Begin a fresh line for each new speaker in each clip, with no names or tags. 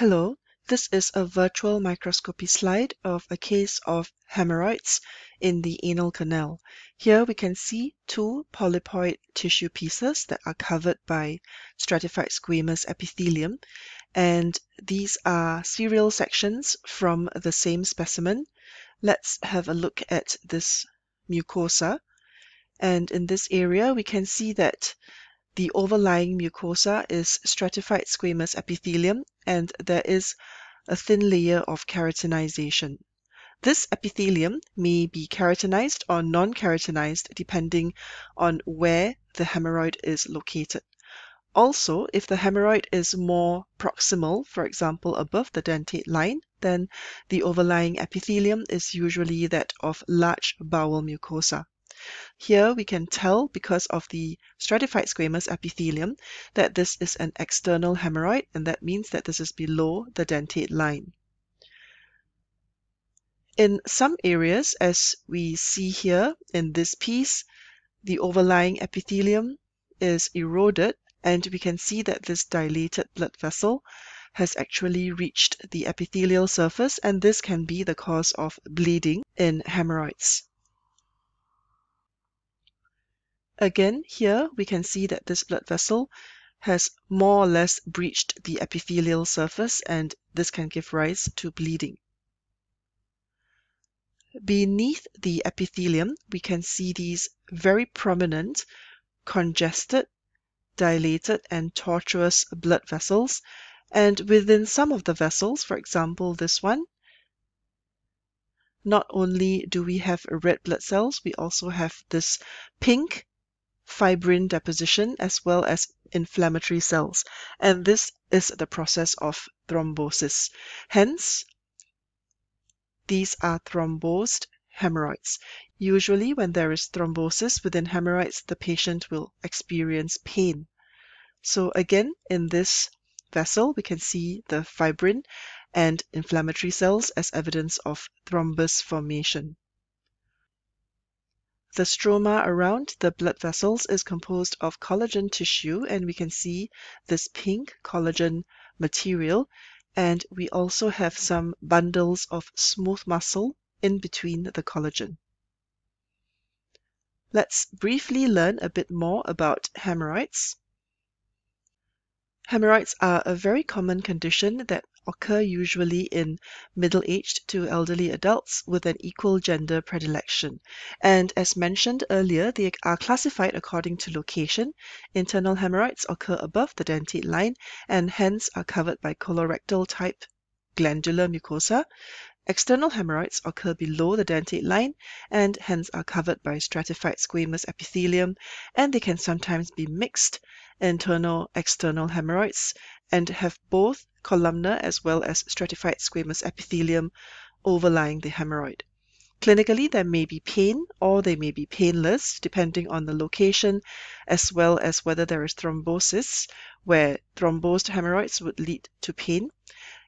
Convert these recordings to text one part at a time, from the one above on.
Hello, this is a virtual microscopy slide of a case of hemorrhoids in the anal canal. Here we can see two polypoid tissue pieces that are covered by stratified squamous epithelium and these are serial sections from the same specimen. Let's have a look at this mucosa and in this area we can see that the overlying mucosa is stratified squamous epithelium and there is a thin layer of keratinization. This epithelium may be keratinized or non-keratinized depending on where the hemorrhoid is located. Also, if the hemorrhoid is more proximal, for example above the dentate line, then the overlying epithelium is usually that of large bowel mucosa. Here we can tell because of the stratified squamous epithelium that this is an external hemorrhoid and that means that this is below the dentate line. In some areas, as we see here in this piece, the overlying epithelium is eroded and we can see that this dilated blood vessel has actually reached the epithelial surface and this can be the cause of bleeding in hemorrhoids. Again, here we can see that this blood vessel has more or less breached the epithelial surface and this can give rise to bleeding. Beneath the epithelium, we can see these very prominent, congested, dilated and tortuous blood vessels and within some of the vessels, for example this one, not only do we have red blood cells, we also have this pink fibrin deposition as well as inflammatory cells. And this is the process of thrombosis. Hence, these are thrombosed hemorrhoids. Usually when there is thrombosis within hemorrhoids, the patient will experience pain. So again, in this vessel, we can see the fibrin and inflammatory cells as evidence of thrombus formation. The stroma around the blood vessels is composed of collagen tissue and we can see this pink collagen material and we also have some bundles of smooth muscle in between the collagen. Let's briefly learn a bit more about hemorrhoids. Hemorrhoids are a very common condition that occur usually in middle-aged to elderly adults with an equal gender predilection. And as mentioned earlier, they are classified according to location. Internal hemorrhoids occur above the dentate line and hence are covered by colorectal type glandular mucosa. External hemorrhoids occur below the dentate line and hence are covered by stratified squamous epithelium and they can sometimes be mixed internal external hemorrhoids and have both columnar as well as stratified squamous epithelium overlying the hemorrhoid. Clinically, there may be pain or they may be painless depending on the location as well as whether there is thrombosis, where thrombosed hemorrhoids would lead to pain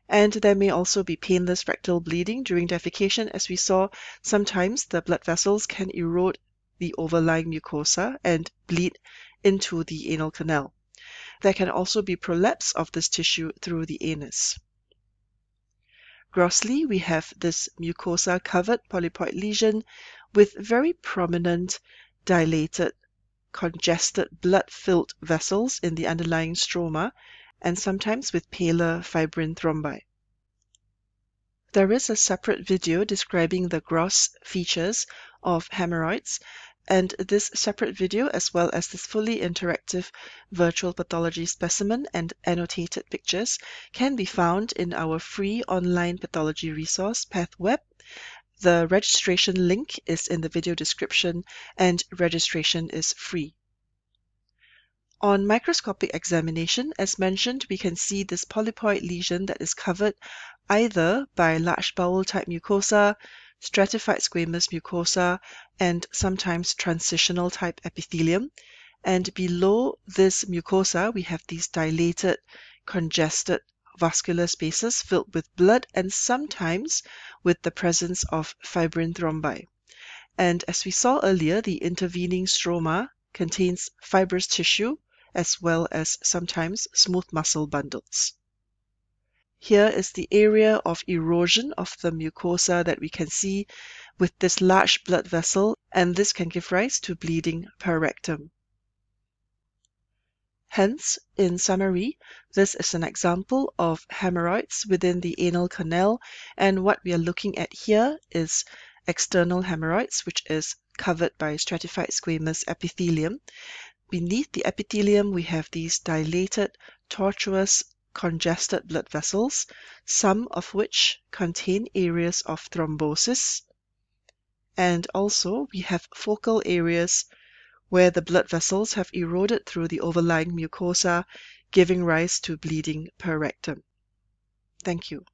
and there may also be painless rectal bleeding during defecation. As we saw, sometimes the blood vessels can erode the overlying mucosa and bleed into the anal canal. There can also be prolapse of this tissue through the anus. Grossly, we have this mucosa-covered polypoid lesion with very prominent, dilated, congested, blood-filled vessels in the underlying stroma and sometimes with paler fibrin thrombi. There is a separate video describing the gross features of hemorrhoids, and this separate video, as well as this fully interactive virtual pathology specimen and annotated pictures, can be found in our free online pathology resource, PathWeb. The registration link is in the video description, and registration is free. On microscopic examination, as mentioned, we can see this polypoid lesion that is covered either by large bowel type mucosa, stratified squamous mucosa, and sometimes transitional type epithelium. And below this mucosa, we have these dilated, congested vascular spaces filled with blood and sometimes with the presence of fibrin thrombi. And as we saw earlier, the intervening stroma contains fibrous tissue as well as sometimes smooth muscle bundles. Here is the area of erosion of the mucosa that we can see with this large blood vessel, and this can give rise to bleeding per rectum. Hence, in summary, this is an example of hemorrhoids within the anal canal, and what we are looking at here is external hemorrhoids, which is covered by stratified squamous epithelium. Beneath the epithelium, we have these dilated, tortuous, congested blood vessels, some of which contain areas of thrombosis. And also we have focal areas where the blood vessels have eroded through the overlying mucosa, giving rise to bleeding per rectum. Thank you.